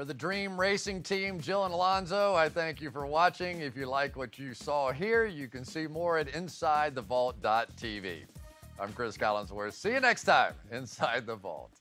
For the Dream Racing Team, Jill and Alonzo, I thank you for watching. If you like what you saw here, you can see more at InsideTheVault.tv. I'm Cris Collinsworth. See you next time, Inside the Vault.